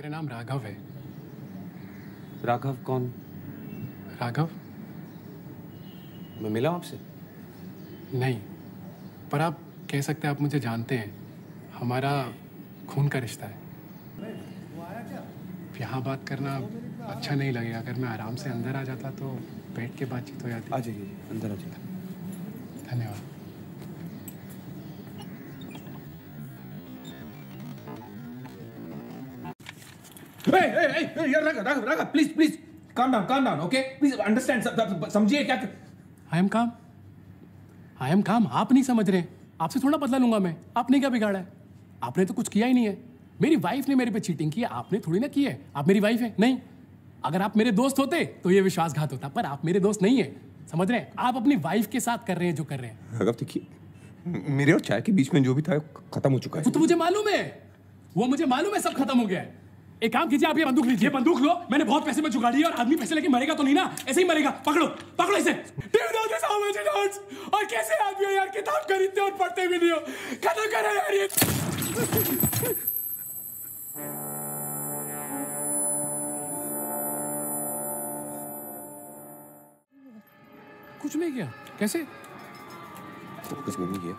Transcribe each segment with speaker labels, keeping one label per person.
Speaker 1: मेरा नाम राघव है।
Speaker 2: राघव कौन?
Speaker 1: राघव?
Speaker 2: मैं मिला आपसे?
Speaker 1: नहीं पर आप कह सकते हैं आप मुझे जानते हैं। हमारा खून का रिश्ता है। यहाँ बात करना अच्छा नहीं लगेगा। अगर मैं आराम से अंदर आ जाता तो बैठ के बातचीत हो जाती।
Speaker 2: आ जाइए अंदर आ जाइए।
Speaker 1: धन्यवाद।
Speaker 3: Hey, hey, hey, hey, yeah, Raghav, Raghav, Raghav, please, please, calm down, calm down, okay? Please understand, सम- सम- समझिए क्या
Speaker 1: आई एम काम आई एम काम आप नहीं समझ रहे. आपसे थोड़ा बदला लूँगा मैं. आपने क्या बिगाड़ा है? आपने तो कुछ किया ही नहीं है. मेरी वाइफ ने मेरे पे चीटिंग की है. आपने थोड़ी ना की है. आप मेरी वाइफ है. नहीं. अगर आप मेरे दोस्त होते तो ये विश्वासघात होता. पर आप मेरे दोस्त नहीं है. समझ रहे हैं? आप अपनी वाइफ के साथ कर रहे हैं जो कर रहे हैं.
Speaker 3: राघव देखिए मेरे और चाय के बीच में जो भी था खत्म हो चुका
Speaker 1: वो
Speaker 3: है
Speaker 1: तो मुझे मालूम है. वो मुझे मालूम है सब खत्म हो गया है. एक काम कीजिए आप ये बंदूक लीजिए। बंदूक लो मैंने बहुत पैसे में चुका दिए और आदमी पैसे लेके मरेगा तो नहीं ना? ऐसे ही मरेगा। पकड़ो पकड़ो इसे? और कैसे आदमी हो यार? किताब खरीदते और पढ़ते भी नहीं हो। खत्म करो यार ये। कुछ नहीं किया। कैसे?
Speaker 2: कुछ नहीं किया।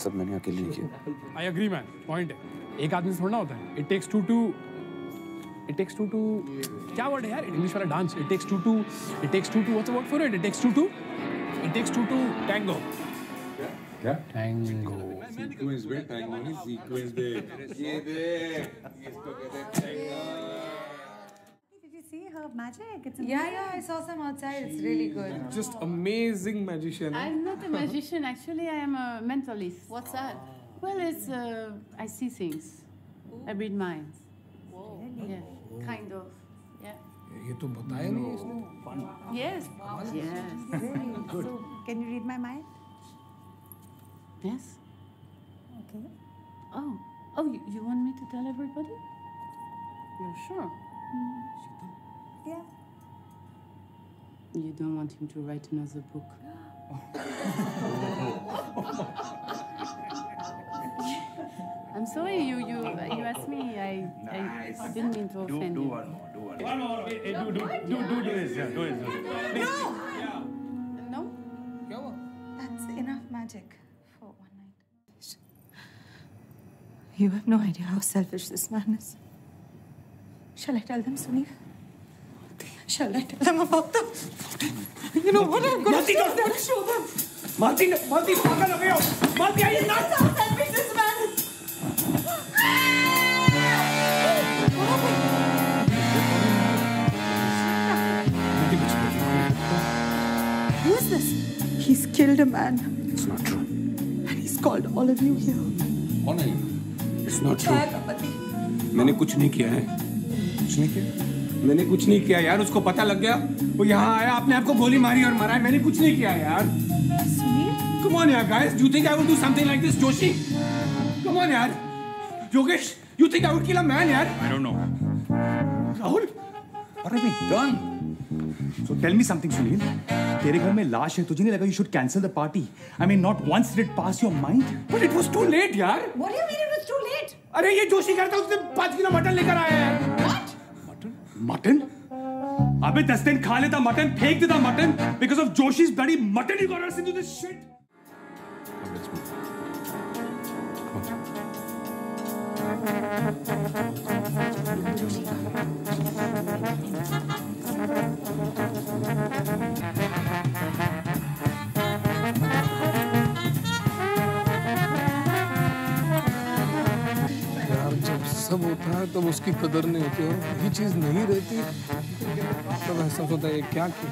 Speaker 2: सब मैंने अकेले किया।
Speaker 1: आई एग्री मैन पॉइंट है। एक आदमी से थोड़ा ना होता है it takes two to it takes two to क्या वर्ड है यार इंग्लिश वाला dance it takes two to it takes two to what's the word for it it takes two to it takes two to tango
Speaker 3: क्या
Speaker 1: tango
Speaker 3: sequence में time नहीं sequence दे ये दे इसको कहते हैं
Speaker 4: Did you see her magic? It's
Speaker 5: Yeah, yeah, I saw some outside. It's really good.
Speaker 6: just amazing magician.
Speaker 7: I'm not a magician. Actually, I am a mentalist.
Speaker 5: What's that?
Speaker 7: Well, it's uh, I see things. I read minds. Yeah, kind of. Yeah.
Speaker 6: ये तो बताया नहीं इसने
Speaker 7: Yes. Yes.
Speaker 4: So, can you read my mind?
Speaker 7: Yes.
Speaker 4: Okay.
Speaker 7: Oh. Oh, you, you want me to tell everybody? You're sure?
Speaker 4: Yeah.
Speaker 7: You don't want him to write another book. I'm sorry, you you you asked me. I I didn't mean to offend you. No.
Speaker 4: That's enough magic for one night. You have no idea how selfish this man is. Shall I tell them, Sunil? Shall I tell them about the... You know what I'm going to show them? Show them.
Speaker 3: मालती मालती पागल हो गए हो मालती आई ना
Speaker 4: How He's killed a man.
Speaker 2: It's not true.
Speaker 4: And he's called all of you here.
Speaker 3: कौन है
Speaker 2: It's not true.
Speaker 3: मैंने कुछ नहीं किया है कुछ नहीं किया मैंने कुछ नहीं किया यार उसको पता लग गया वो यहाँ आया आपने आपको गोली मारी और मारा है मैंने कुछ नहीं किया यार on, yaar, guys. Do you think I would do something like this, Joshi? Come on, yaar. Yogesh, you think I would kill a man, yaar?
Speaker 8: I don't know.
Speaker 3: Rahul?
Speaker 8: What have we done? So tell me something, Sunil. तेरे घर में लाश है तुझे नहीं लगा you should cancel the party? I mean, not once did it pass your mind?
Speaker 3: But it was too late, yaar.
Speaker 4: What do you mean it was too late?
Speaker 3: अरे ये जोशी करता उसने पाँच किलो मटन लेकर आया है What?
Speaker 8: Mutton? Mutton? अबे दस दिन खा लेता मटन फेंक देता mutton because of Joshi's bloody mutton he got us into this shit.
Speaker 6: यार सब होता है, तब उसकी कदर नहीं होती और ये चीज़ नहीं रहती। तब ऐसा होता है क्या किया